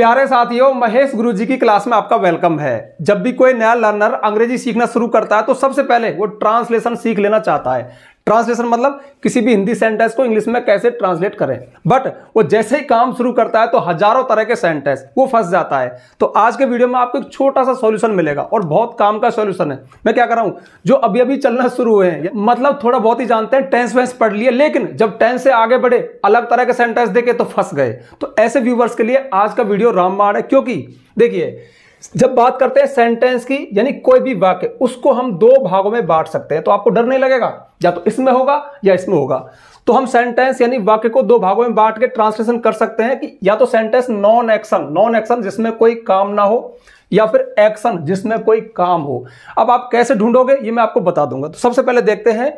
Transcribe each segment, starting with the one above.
प्यारे साथियों, महेश गुरुजी की क्लास में आपका वेलकम है। जब भी कोई नया लर्नर अंग्रेज़ी सीखना शुरू करता है तो सबसे पहले वो ट्रांसलेशन सीख लेना चाहता है। ट्रांसलेशन मतलब किसी भी हिंदी सेंटेंस को इंग्लिश में कैसे ट्रांसलेट करें। बट वो जैसे ही काम शुरू करता है तो हज़ारों तरह के सेंटेंस वो फंस जाता है। तो आज के वीडियो में आपको एक छोटा सा सॉल्यूशन मिलेगा और बहुत काम का सॉल्यूशन है। मैं क्या कर रहा हूँ? जो अभी अभी चलना शुरू हुए हैं मतलब थोड़ा बहुत ही जानते हैं टेंस वेंस पढ़ लिए, लेकिन जब टेंस से आगे बढ़े, अलग तरह के सेंटेंस देखे तो फंस गए। तो ऐसे व्यूवर्स के लिए आज का वीडियो रामबाण है, क्योंकि देखिए जब बात करते हैं सेंटेंस की, यानी कोई भी वाक्य, उसको हम दो भागों में बांट सकते हैं तो आपको डर नहीं लगेगा? या तो इसमें होगा, या इसमें होगा। तो हम सेंटेंस यानी वाक्य को दो भागों में बांट के ट्रांसलेशन कर सकते हैं कि या तो sentence non action non action जिसमें कोई काम ना हो, या फिर एक्शन जिसमें कोई काम हो। अब आप कैसे ढूंढोगे, ये मैं आपको बता दूँगा। तो सबसे पहले देखते हैं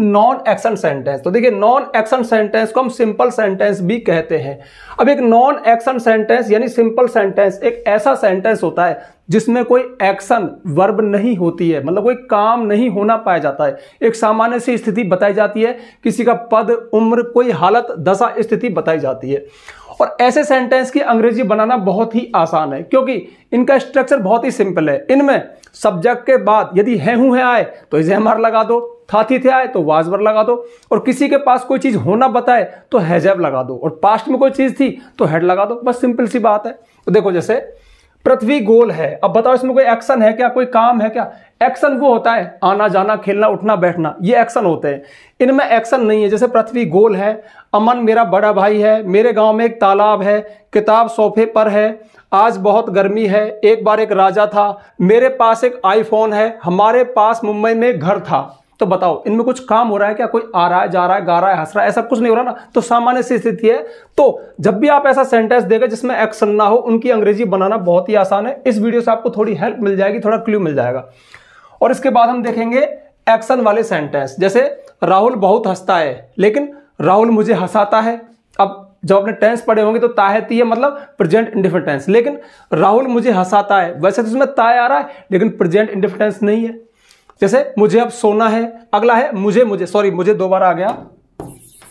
नॉन एक्शन सेंटेंस। तो देखिए, नॉन एक्शन सेंटेंस को हम सिंपल सेंटेंस भी कहते हैं। अब एक नॉन एक्शन सेंटेंस यानी सिंपल सेंटेंस, एक ऐसा सेंटेंस होता है जिसमें कोई एक्शन वर्ब नहीं होती है मतलब कोई काम नहीं होना पाया जाता है। एक सामान्य सी स्थिति बताई जाती है, किसी का पद, उम्र, कोई हालत, दशा स्थिति बताई जाती है। और ऐसे सेंटेंस की अंग्रेज़ी बनाना बहुत ही आसान है, क्योंकि इनका स्ट्रक्चर बहुत ही सिंपल है। इनमें सब्जेक्ट के बाद यदि है हूँ, है आए तो इसे हमार लगा दो, थाथी थे आए तो वाजबर लगा दो, और किसी के पास कोई चीज़ होना बताए तो हैजैब लगा दो, और पास्ट में कोई चीज़ थी तो हेड लगा दो। बस सिंपल सी बात है। तो देखो जैसे पृथ्वी गोल है। अब बताओ, इसमें कोई एक्शन है क्या? कोई काम है क्या? एक्शन वो होता है, आना, जाना, खेलना, उठना, बैठना, ये एक्शन होते हैं। इनमें एक्शन नहीं है, जैसे पृथ्वी गोल है, अमन मेरा बड़ा भाई है, मेरे गाँव में एक तालाब है, किताब सोफे पर है, आज बहुत गर्मी है, एक बार एक राजा था, मेरे पास एक आईफोन है, हमारे पास मुंबई में घर था। तो बताओ, इनमें कुछ काम हो रहा है क्या? कोई आ रहा है, जा रहा है, गा रहा है, हंस रहा है, ऐसा कुछ नहीं हो रहा ना? तो सामान्य सी स्थिति है। तो जब भी आप ऐसा सेंटेंस देगा जिसमें एक्शन ना हो, उनकी अंग्रेज़ी बनाना बहुत ही आसान है। इस वीडियो से आपको थोड़ी हेल्प मिल जाएगी, थोड़ा क्ल्यू मिल जाएगा। और इसके बाद हम देखेंगे एक्शन वाले सेंटेंस जैसे, राहुल बहुत हंसता है, लेकिन राहुल मुझे हंसाता है। अब जब अपने टेंस पढ़े होंगे तो ताहती है मतलब प्रेजेंट इंडिफरेंट टेंस लेकिन राहुल मुझे हंसाता है। वैसे तो उसमें ताय आ रहा है, लेकिन प्रेजेंट इंडिफरेंट नहीं है। जैसे मुझे अब सोना है, अगला है मुझे मुझे सॉरी मुझे दो बार आ गया।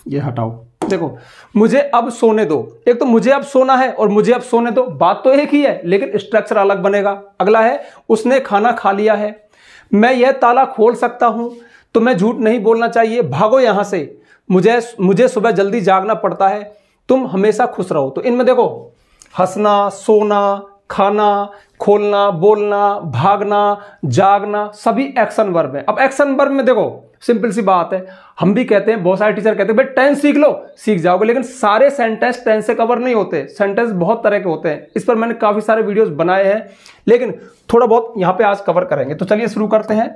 ये हटाओ। देखो, मुझे अब सोने दो। एक तो मुझे अब सोना है और मुझे अब सोने दो, बात तो एक ही है, लेकिन स्ट्रक्चर अलग बनेगा। अगला है, उसने खाना खा लिया है। मैं यह ताला खोल सकता हूँ तो मैं झूठ नहीं बोलना चाहिए, भागो यहाँ से। मुझे मुझे सुबह जल्दी जागना पड़ता है, तुम हमेशा खुश रहो। तो इनमें देखो, हंसना, सोना, खाना खोलना, बोलना, भागना, जागना, सभी एक्शन वर्ब है। अब एक्शन वर्ब में देखो सिंपल सी बात है। हम भी कहते हैं, बहुत सारे टीचर कहते हैं, भाई टेंस सीख लो। सीख जाओगे, लेकिन सारे सेंटेंस टेंस से कवर नहीं होते। सेंटेंस बहुत तरह के होते हैं। इस पर मैंने काफ़ी सारे वीडियोस बनाए हैं। लेकिन थोड़ा बहुत यहाँ पे आज कवर करेंगे। तो चलिए शुरू करते हैं।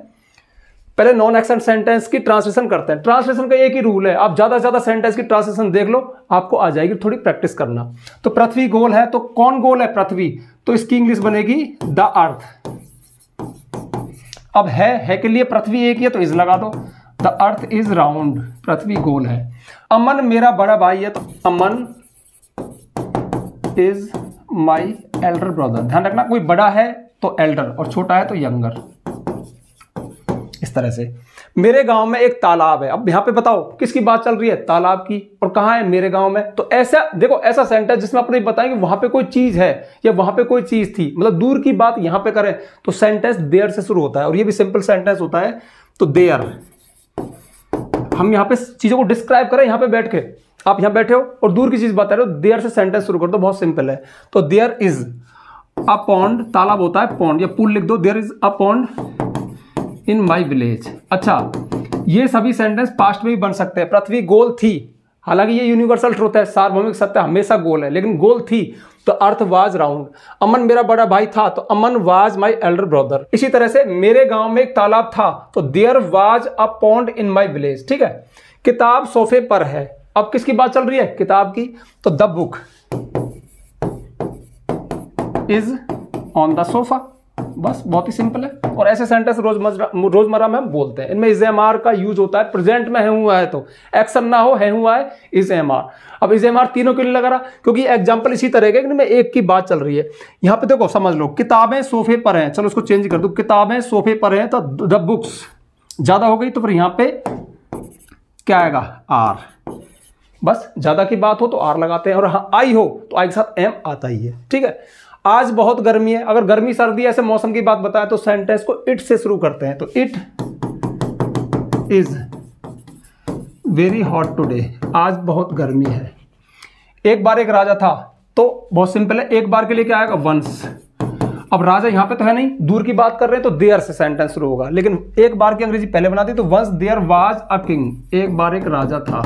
पहले नॉन एक्शन सेंटेंस की ट्रांसलेशन करते हैं। ट्रांसलेशन का एक ही रूल है। आप ज़्यादा से ज़्यादा सेंटेंस की ट्रांसलेशन देख लो, आपको आ जाएगी थोड़ी प्रैक्टिस करना। तो पृथ्वी गोल है तो कौन गोल है पृथ्वी? तो इसकी इंग्लिश बनेगी द अर्थ अब है है के लिए पृथ्वी एक है तो इज़ लगा दो। द अर्थ इज़ राउंड पृथ्वी गोल है। अमन मेरा बड़ा भाई है तो Aman is my elder brother ध्यान रखना, कोई बड़ा है तो एल्डर और छोटा है तो यंगर इस तरह से। मेरे गाँव में एक तालाब है। अब यहाँ पे बताओ, किसकी बात चल रही है? तालाब की। और कहाँ है मेरे गाँव में? तो ऐसा, देखो, ऐसा सेंटेंस जिसमें अपने बताएँगे वहाँ पे कोई चीज़ है या वहाँ पे कोई चीज़ थी। मतलब दूर की बात यहाँ पे करें तो सेंटेंस देयर से शुरू होता है। और ये भी सिंपल सेंटेंस होता है तो देयर हम यहाँ पे चीज़ों को डिस्क्राइब करें यहाँ पे बैठ के। आप यहाँ बैठे हो और दूर की चीज़ बता रहे हो देयर से सेंटेंस शुरू कर दो, बहुत सिंपल है। तो देयर इज़ अ पॉन्ड तालाब होता है पॉन्ड या पुल लिख दो there is a pond in my village. अच्छा ये सभी सेंटेंस पास्ट में भी बन सकते हैं। पृथ्वी गोल थी। हालाँकि ये यूनिवर्सल ट्रुथ है, सार्वभौमिक सत्य हमेशा गोल है, लेकिन गोल थी तो अर्थ वाज राउंड अमन मेरा बड़ा भाई था तो Aman was my elder brother इसी तरह से मेरे गाँव में एक तालाब था तो there was a pond in my village ठीक है? किताब सोफे पर है। अब किसकी बात चल रही है? किताब की। तो the book is on the sofa बस बहुत ही सिंपल है। और ऐसे सेंटेंस रोज़मर्रा रोज़मर्रा में हम बोलते हैं। इनमें इज़ एम आर का यूज़ होता है। प्रेजेंट में है हुआ है तो। एक्शन ना हो, है हुआ है इज़ एम आर अब इज़ एम आर तीनों के लिए लगा रहा? क्योंकि एग्ज़ाम्पल इसी तरह के इनमें एक की बात चल रही है। यहाँ पे देखो, समझ लो, किताबें सोफे पर हैं। चलो उसको चेंज कर दो। किताबें सोफे पर हैं तो द बुक्स ज़्यादा हो गई तो फिर यहाँ पे क्या आएगा? आर बस, ज़्यादा की बात हो तो आर लगाते हैं। और हाँ आई हो तो आई के साथ एम आता ही है। ठीक है? आज बहुत गर्मी है। अगर गर्मी सर्दी ऐसे मौसम की बात बताए तो सेंटेंस को इट से शुरू करते हैं। तो it is very hot today आज बहुत गर्मी है। एक बार एक राजा था तो बहुत सिंपल है। एक बार के लिए क्या आएगा? वंश अब राजा यहाँ पे तो है नहीं। दूर की बात कर रहे हैं तो देयर से सेंटेंस शुरू होगा। लेकिन एक बार की अंग्रेज़ी पहले बना दी तो once there was a king एक बार एक राजा था।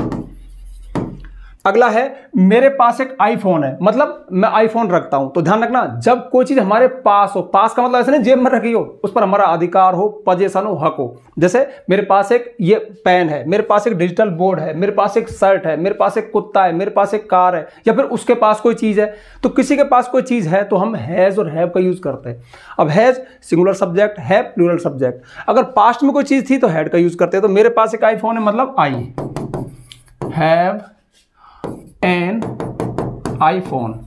अगला है, मेरे पास एक आईफोन है। मतलब मैं आईफोन रखता हूँ। तो ध्यान रखना, जब कोई चीज़ हमारे पास हो, पास का मतलब ऐसे नहीं, जेब में रखी हो, उस पर हमारा अधिकार हो पजेशन हो, हक हो। जैसे, मेरे पास एक ये पेन है, मेरे पास एक डिजिटल बोर्ड है, मेरे पास एक शर्ट है, मेरे पास एक कुत्ता है, मेरे पास एक कार है, या फिर उसके पास कोई चीज़ है तो किसी के पास कोई चीज़ है तो हम हैज़ और हैव का यूज़ करते हैं। अब हैज़ सिंगुलर सब्जेक्ट है प्लूरल सब्जेक्ट अगर पास्ट में कोई चीज़ थी तो हैड का यूज़ करते हैं। तो मेरे पास एक आईफोन है मतलब आई। हैव एन आईफोन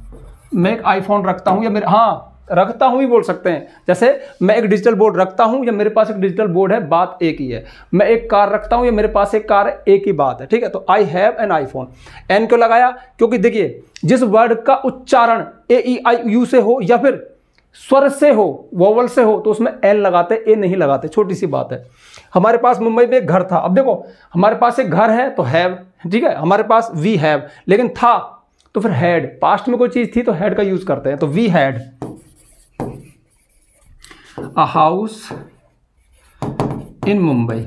मैं एक आईफोन रखता हूँ या मेरे हाँ रखता हूँ ही बोल सकते हैं। जैसे मैं एक डिजिटल बोर्ड रखता हूँ या मेरे पास एक डिजिटल बोर्ड है, बात एक ही है। मैं एक कार रखता हूँ या मेरे पास एक कार एक ही बात है, ठीक है? तो I have an iPhone an क्यों लगाया? क्योंकि देखिए, जिस वर्ड का उच्चारण ए ई आई यू से हो या फिर स्वर से हो वोवल से हो तो उसमें एन लगाते ए नहीं लगाते, छोटी सी बात है। हमारे पास मुंबई में एक घर था। अब देखो, हमारे पास एक घर है तो हैव ठीक है, हमारे पास वी हैव लेकिन था तो फिर हैड पास्ट में कोई चीज़ थी तो हैड का यूज़ करते हैं तो we had a house in Mumbai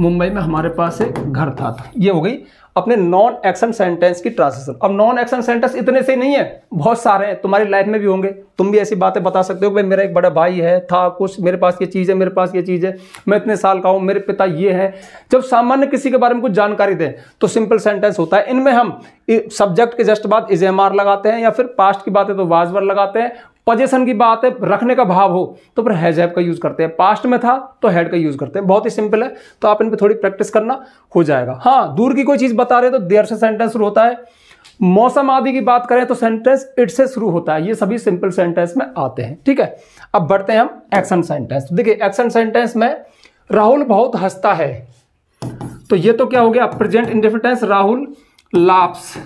Mumbai में हमारे पास एक घर था ये हो गई अपने नॉन एक्शन सेंटेंस की ट्रांसलेशन अब नॉन एक्शन सेंटेंस इतने से नहीं है, बहुत सारे हैं, तुम्हारी लाइफ में भी होंगे। तुम भी ऐसी बातें बता सकते हो भाई मेरा एक बड़ा भाई है, था कुछ, मेरे पास ये चीज़ है, मेरे पास ये चीज़ है, मैं इतने साल का हूँ, मेरे पिता ये है। जब सामान्य किसी के बारे में कुछ जानकारी दें तो सिंपल सेंटेंस होता है। इनमें हम सब्जेक्ट के जस्ट बाद इज़ लगाते हैं या फिर पास्ट की बात तो वाजवर लगाते हैं पोजिशन की बात है, रखने का भाव हो तो फिर हैज़ का यूज़ करते हैं। पास्ट में था तो हेड का यूज़ करते हैं। बहुत ही सिंपल है तो आप इन पर थोड़ी प्रैक्टिस करना हो जाएगा। हाँ दूर की कोई चीज़ बता रहे तो देर से सेंटेंस शुरू होता है। मौसम आदि की बात करें तो सेंटेंस इट से शुरू होता है। ये सभी सिंपल सेंटेंस में आते हैं, ठीक है? अब बढ़ते हैं हम एक्शन सेंटेंस देखिए एक्शन सेंटेंस में राहुल बहुत हंसता है। तो ये तो क्या हो गया? Present indefinite tense Rahul laughs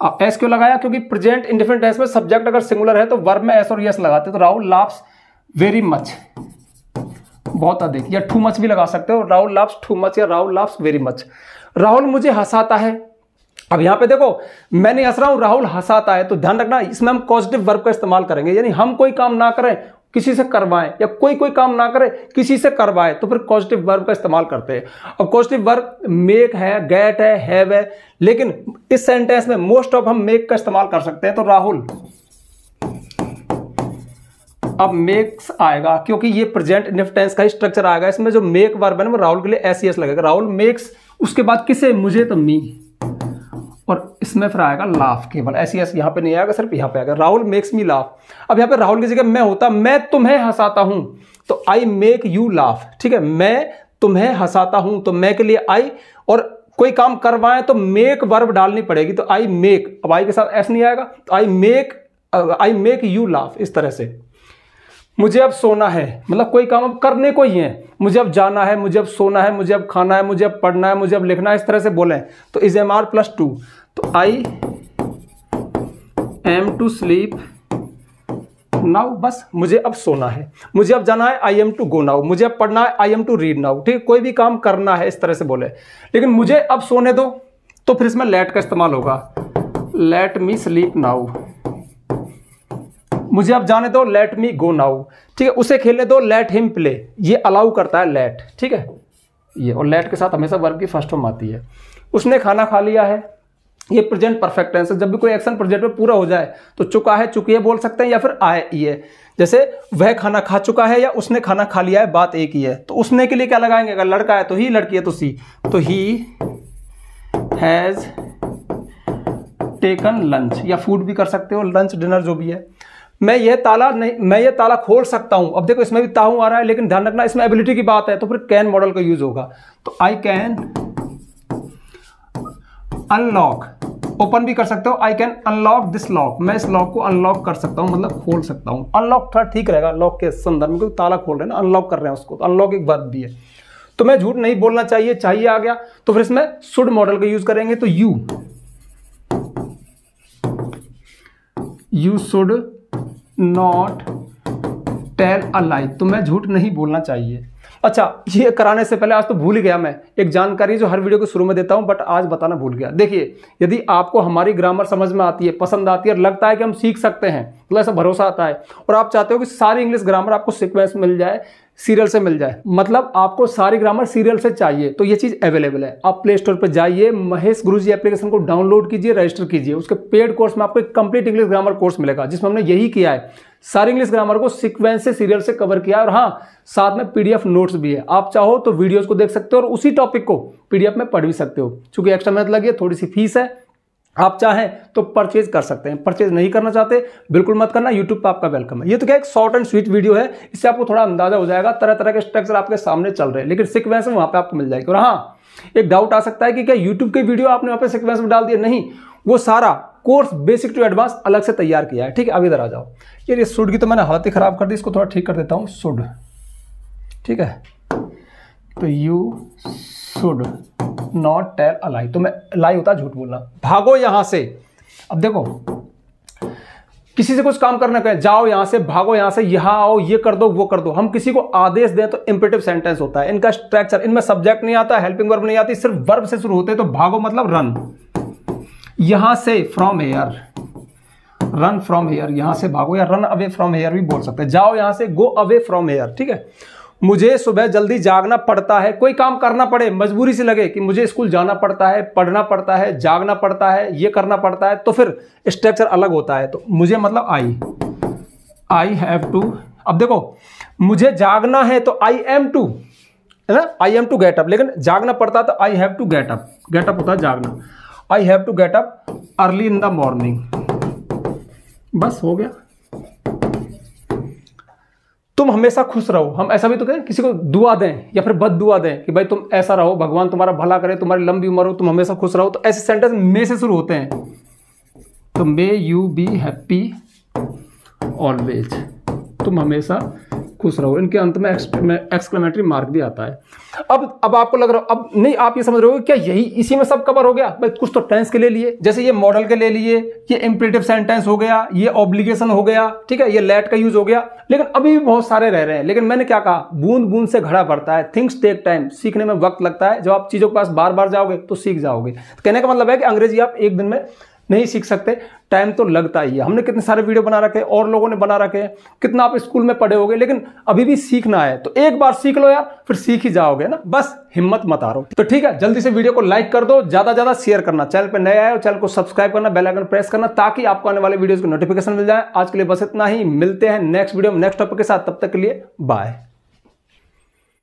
S क्यों लगाया? क्योंकि प्रेजेंट इंडिफरेंट टेंस में सब्जेक्ट अगर सिंगुलर है तो वर्ब में एस और यस लगाते तो राहुल लाप्स वेरी मच बहुत अधिक। या टू मच भी लगा सकते हो। राहुल लाप्स टू मच या Rahul laughs very much Rahul मुझे हंसाता है। अब यहाँ पे देखो, मैं नहीं हंस रहा हूँ राहुल हंसाता है। तो ध्यान रखना, इसमें हम पॉजिटिव वर्ब का इस्तेमाल करेंगे। यानी हम कोई काम ना करें किसी से करवाएँ या कोई कोई काम ना करे, किसी से करवाए तो फिर पॉजिटिव वर्ब का इस्तेमाल करते हैं। और पॉजिटिव वर्ब मेक है गेट है हैव है, लेकिन इस सेंटेंस में मोस्ट ऑफ़ हम मेक का इस्तेमाल कर सकते हैं तो राहुल। अब मेक्स आएगा, क्योंकि ये प्रेजेंट टेंस का ही स्ट्रक्चर आएगा, इसमें जो मेक वर्ब है ना राहुल के लिए एस e लगेगा। राहुल मेक्स उसके बाद किसे? मुझे तो मी और इसमें फिर आएगा लाफ केवल। ऐसी ऐसी यहाँ पे नहीं आएगा, सिर्फ़ यहाँ पे आएगा। राहुल मेक्स मी लाफ अब यहाँ पे राहुल की जगह मैं होता, मैं तुम्हें हंसाता हूँ। तो आई मेक यू लाफ ठीक है, मैं तुम्हें हंसाता हूँ तो मैं के लिए आई और कोई काम करवाएँ तो मेक वर्ब डालनी पड़ेगी। तो आई मेक अब आई के साथ ऐसा नहीं आएगा I make I make you laugh इस तरह से। मुझे अब सोना है मतलब कोई काम अब करने को ही है मुझे अब जाना है मुझे अब सोना है मुझे अब खाना है मुझे अब पढ़ना है मुझे अब लिखना है इस तरह से बोले तो is am are plus to तो I am to sleep now बस मुझे अब सोना है मुझे अब जाना है I am to go now मुझे अब पढ़ना है I am to read now ठीक कोई भी काम करना है इस तरह से बोले लेकिन मुझे अब सोने दो तो फिर इसमें लेट का इस्तेमाल होगा लेट मी स्लीप नाउ मुझे अब जाने दो लेट मी गो नाउ ठीक है, उसे खेलने दो लेट हिम प्ले ये अलाउ करता है लेट ठीक है? ये, और लेट के साथ हमेशा वर्ब की फ़र्स्ट फॉर्म आती है। उसने खाना खा लिया है। ये प्रेजेंट परफेक्ट टेंस जब भी कोई एक्शन प्रोजेक्ट में पूरा हो जाए तो चुका है, चुकी है बोल सकते हैं या फिर आए, ये। जैसे, वह खाना खा चुका है या उसने खाना खा लिया है, बात एक ही है। तो उसने के लिए क्या लगाएँगे? अगर लड़का है तो ही लड़की है तो सी तो ही हैज़ टेकन लंच या फ़ूड भी कर सकते हो लंच डिनर जो भी है। मैं यह ताला नहीं, मैं ये ताला खोल सकता हूँ। अब देखो, इसमें भी ताहू आ रहा है, लेकिन ध्यान रखना, इसमें एबिलिटी की बात है तो फिर कैन मॉडल का यूज़ होगा। तो आई कैन अनलॉक ओपन भी कर सकते हो I can unlock this lock मैं इस लॉक को अनलॉक कर सकता हूँ मतलब खोल सकता हूँ। अनलॉक थोड़ा ठीक रहेगा लॉक के संदर्भ में, क्योंकि ताला खोल रहे हैं ना अनलॉक कर रहे हैं उसको तो अनलॉक एक वर्ब भी है। तो मैं झूठ नहीं बोलना चाहिए चाहिए आ गया। तो फिर इसमें सुड मॉडल का यूज़ करेंगे तो you you should not tell a lie तुम्हें झूठ नहीं बोलना चाहिए। अच्छा ये कराने से पहले आज तो भूल गया मैं। एक जानकारी जो हर वीडियो के शुरू में देता हूँ बट आज बताना भूल गया। देखिए, यदि आपको हमारी ग्रामर समझ में आती है, पसंद आती है और लगता है कि हम सीख सकते हैं तो ऐसा भरोसा आता है। और आप चाहते हो कि सारी इंग्लिश ग्रामर आपको सिक्वेंस मिल जाए सीरियल से मिल जाए मतलब आपको सारी ग्रामर सीरियल से चाहिए तो ये चीज़ अवेलेबल है। आप प्ले स्टोर पर जाइए, महेश गुरु जी एप्लीकेशन को डाउनलोड कीजिए रजिस्टर कीजिए, उसके पेड कोर्स में आपको एक कंप्लीट इंग्लिश ग्रामर कोर्स मिलेगा, जिसमें हमने यही किया है। सारी इंग्लिश ग्रामर को सिक्वेंस से सीरियल से कवर किया और हाँ साथ में पीडीएफ नोट्स भी है। आप चाहो तो वीडियोस को देख सकते हो और उसी टॉपिक को पीडीएफ में पढ़ भी सकते हो। क्योंकि एक्स्ट्रा मेहनत लगी है थोड़ी सी फ़ीस है। आप चाहें तो परचेज कर सकते हैं। परचेज नहीं करना चाहते, बिल्कुल मत करना। यूट्यूब पर आपका वेलकम है। ये तो क्या एक शॉर्ट एंड स्वीट वीडियो है। इससे आपको थोड़ा अंदाज़ा हो जाएगा तरह तरह के स्ट्रक्चर आपके सामने चल रहे हैं। लेकिन सिक्वेंस वहाँ पे आपको मिल जाएगी। और हाँ एक डाउट आ सकता है कि क्या यूट्यूब के वीडियो आपने वहाँ पे सिक्वेंस में डाल दिया नहीं। वो सारा कोर्स बेसिक टू एडवांस अलग से तैयार किया है। ठीक है, अब इधर आ जाओ। यार ये सुड की तो मैंने हालत ही खराब कर दी, इसको थोड़ा ठीक कर देता हूँ। सुड ठीक है? तो you should not tell a lie तो मैं लाई होता, झूठ बोलना। भागो यहाँ से। अब देखो, किसी से कुछ काम करना कहें, जाओ यहाँ से, भागो यहाँ से, यहाँ आओ, ये कर दो, वो कर दो। हम किसी को आदेश दें तो इंपेटिव सेंटेंस होता है। इनका स्ट्रक्चर इनमें सब्जेक्ट नहीं आता हेल्पिंग वर्ब नहीं आती, सिर्फ़ वर्ब से शुरू होते हैं तो भागो मतलब रन यहाँ से from here run from here यहाँ से भागो या रन अवे फ्रॉम हेयर भी बोल सकते हैं। जाओ यहाँ से गो अवे फ्रॉम हेयर ठीक है? मुझे सुबह जल्दी जागना पड़ता है, कोई काम करना पड़े, मजबूरी से लगे कि मुझे स्कूल जाना पड़ता है, पढ़ना पड़ता है, जागना पड़ता है, ये करना पड़ता है तो फिर स्ट्रक्चर अलग होता है। तो मुझे मतलब आई आई हैव टू अब देखो, मुझे जागना है तो आई एम टू है ना? I am to get up लेकिन जागना पड़ता तो I have to get up get up होता है जागना। I have to get up early in the morning बस, हो गया। तुम हमेशा खुश रहो। हम ऐसा भी तो कहें, किसी को दुआ दें या फिर बद दुआ दें कि भाई तुम ऐसा रहो, भगवान तुम्हारा भला करे, तुम्हारी लंबी उम्र हो, तुम हमेशा खुश रहो। तो ऐसे सेंटेंस मे से शुरू होते हैं। तो may you be happy always. तुम हमेशा खुश रहो। इनके अंत में एक्सक्लेमेटरी मार्क भी आता है। अब अब आपको लग रहा हो, अब नहीं, आप ये समझ रहे हो क्या यही, इसी में सब कवर हो गया? भाई, कुछ तो टेंस के ले लिए। जैसे ये मॉडल के ले लिए, ये इंपरेटिव सेंटेंस हो गया, ये ऑब्लिगेशन हो गया, ठीक है, ये लेट का यूज़ हो गया। लेकिन अभी भी बहुत सारे रह रहे हैं। लेकिन मैंने क्या कहा? बूंद बूंद से घड़ा बढ़ता है। थिंग्स टेक टाइम सीखने में वक्त लगता है। जब आप चीज़ों के पास बार बार जाओगे तो सीख जाओगे। कहने का मतलब है कि अंग्रेज़ी आप एक दिन में नहीं सीख सकते। टाइम तो लगता ही है। हमने कितने सारे वीडियो बना रखे हैं, और लोगों ने बना रखे हैं। कितना आप स्कूल में पढ़े होगे, लेकिन अभी भी सीखना है। तो एक बार सीख लो यार, फिर सीख ही जाओगे ना। बस हिम्मत मत रहा तो ठीक है, जल्दी से वीडियो को लाइक कर दो, ज़्यादा ज़्यादा शेयर करना। चैनल पर नया है चैनल को सब्सक्राइब करना बेलाइकन प्रेस करना, ताकि आपको आने वाले वीडियो की नोटिफिकेशन मिल जाए। आज के लिए बस इतना ही। मिलते हैं नेक्स्ट वीडियो नेक्स्ट टॉपिक के साथ। तब तक के लिए बाय